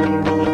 Thank you.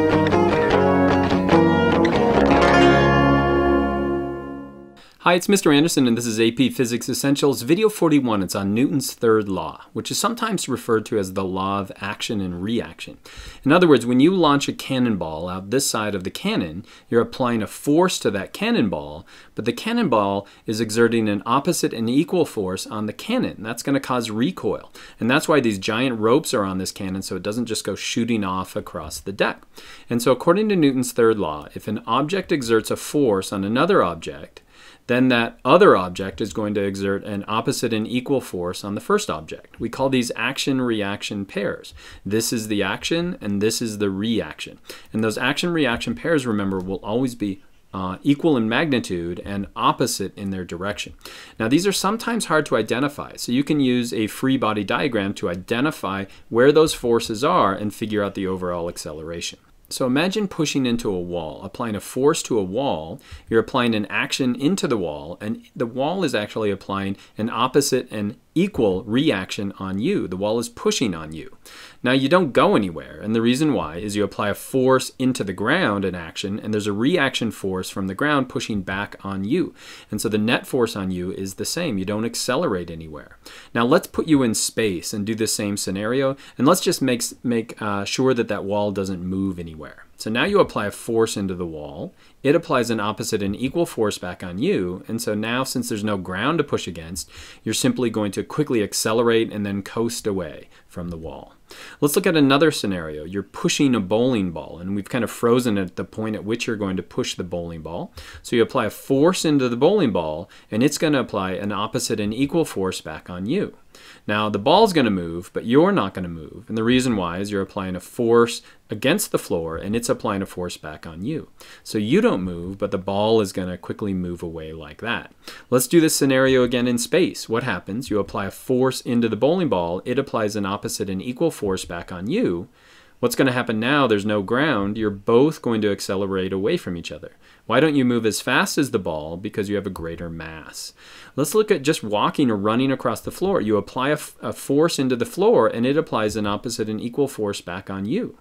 Hi, it's Mr. Andersen, and this is AP Physics Essentials, video 41. It's on Newton's third law, which is sometimes referred to as the law of action and reaction. In other words, when you launch a cannonball out this side of the cannon, you're applying a force to that cannonball, but the cannonball is exerting an opposite and equal force on the cannon. That's going to cause recoil. And that's why these giant ropes are on this cannon, so it doesn't just go shooting off across the deck. And so, according to Newton's third law, if an object exerts a force on another object, then that other object is going to exert an opposite and equal force on the first object. We call these action-reaction pairs. This is the action and this is the reaction. And those action-reaction pairs, remember, will always be uh, equal in magnitude and opposite in their direction. Now these are sometimes hard to identify, so you can use a free body diagram to identify where those forces are and figure out the overall acceleration. So imagine pushing into a wall, applying a force to a wall. You're applying an action into the wall, and the wall is actually applying an opposite and equal reaction on you. The wall is pushing on you. Now you don't go anywhere, and the reason why is you apply a force into the ground in action, and there's a reaction force from the ground pushing back on you. And so the net force on you is the same. You don't accelerate anywhere. Now let's put you in space and do the same scenario, and let's just make, make uh, sure that that wall doesn't move anywhere. So now you apply a force into the wall. It applies an opposite and equal force back on you. And so now, since there's no ground to push against, you're simply going to quickly accelerate and then coast away from the wall. Let's look at another scenario. You're pushing a bowling ball, and we've kind of frozen at the point at which you're going to push the bowling ball. So you apply a force into the bowling ball, and it's going to apply an opposite and equal force back on you. Now, the ball's going to move, but you're not going to move. And the reason why is you're applying a force against the floor, and it's applying a force back on you. So you don't move, but the ball is going to quickly move away like that. Let's do this scenario again in space. What happens? You apply a force into the bowling ball, it applies an opposite and equal force back on you. What's going to happen now? There's no ground. You're both going to accelerate away from each other. Why don't you move as fast as the ball? Because you have a greater mass. Let's look at just walking or running across the floor. You apply a, force into the floor and it applies an opposite and equal force back on you.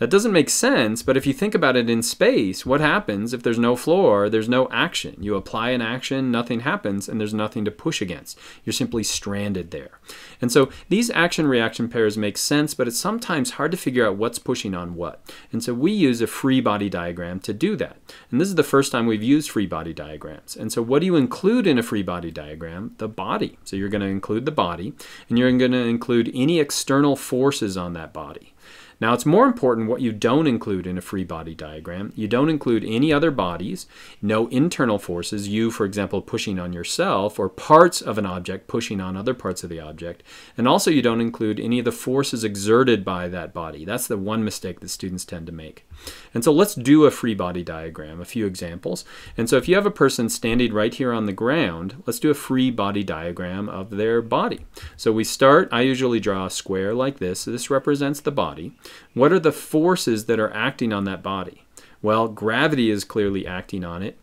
That doesn't make sense, but if you think about it in space, what happens if there's no floor, there's no action? You apply an action, nothing happens, and there's nothing to push against. You're simply stranded there. And so these action-reaction pairs make sense, but it's sometimes hard to figure out what's pushing on what. And so we use a free body diagram to do that. And this is the first time we've used free body diagrams. And so what do you include in a free body diagram? The body. So you're going to include the body, and you're going to include any external forces on that body. Now it's more important what you don't include in a free body diagram. You don't include any other bodies, no internal forces, you for example pushing on yourself or parts of an object pushing on other parts of the object. And also you don't include any of the forces exerted by that body. That's the one mistake that students tend to make. And so let's do a free body diagram, a few examples. And so if you have a person standing right here on the ground, let's do a free body diagram of their body. So we start, I usually draw a square like this. So this represents the body. What are the forces that are acting on that body? Well, gravity is clearly acting on it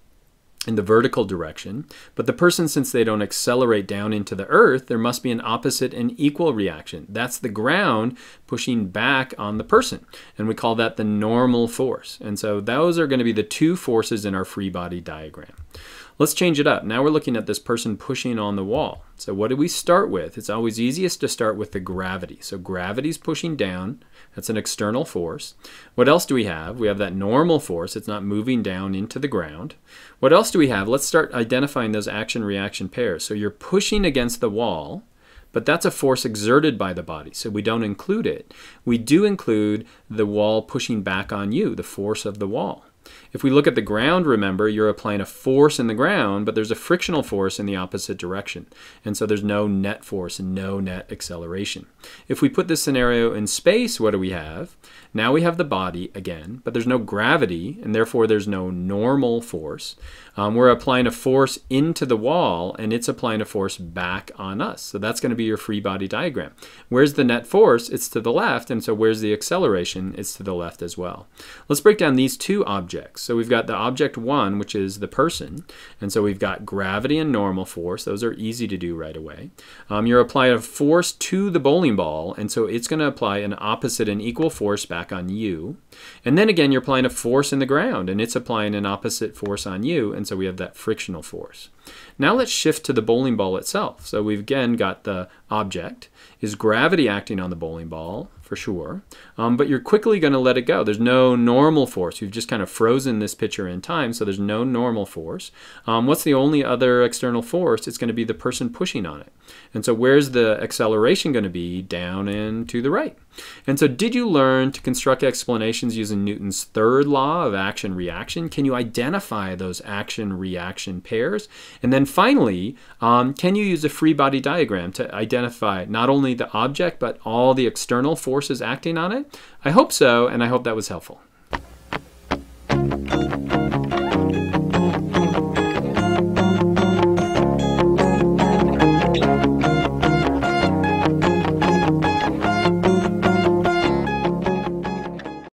in the vertical direction, but the person, since they don't accelerate down into the earth, there must be an opposite and equal reaction. That's the ground pushing back on the person, and we call that the normal force. And so those are going to be the two forces in our free body diagram. Let's change it up. Now we're looking at this person pushing on the wall. So what do we start with? It's always easiest to start with the gravity. So gravity's pushing down. That's an external force. What else do we have? We have that normal force. It's not moving down into the ground. What else do we have? Let's start identifying those action-reaction pairs. So you're pushing against the wall, but that's a force exerted by the body, so we don't include it. We do include the wall pushing back on you, the force of the wall. If we look at the ground, remember, you're applying a force in the ground, but there's a frictional force in the opposite direction. And so there's no net force and no net acceleration. If we put this scenario in space, what do we have? Now we have the body again, but there's no gravity, and therefore there's no normal force. Um, we're applying a force into the wall and it's applying a force back on us. So that's going to be your free body diagram. Where's the net force? It's to the left. And so where's the acceleration? It's to the left as well. Let's break down these two objects. So we've got the object one, which is the person. And so we've got gravity and normal force. Those are easy to do right away. Um, you're applying a force to the bowling ball. And so it's going to apply an opposite and equal force back on you. And then again, you're applying a force in the ground and it's applying an opposite force on you. And so we have that frictional force. Now let's shift to the bowling ball itself. So we've again got the object. Is gravity acting on the bowling ball? For sure. Um, but you're quickly going to let it go. There's no normal force. You've just kind of frozen this picture in time, so there's no normal force. Um, what's the only other external force? It's going to be the person pushing on it. And so where's the acceleration going to be? Down and to the right. And so did you learn to construct explanations using Newton's third law of action-reaction? Can you identify those action-reaction pairs? And then finally, um, can you use a free body diagram to identify not only the object, but all the external forces acting on it? I hope so, and I hope that was helpful.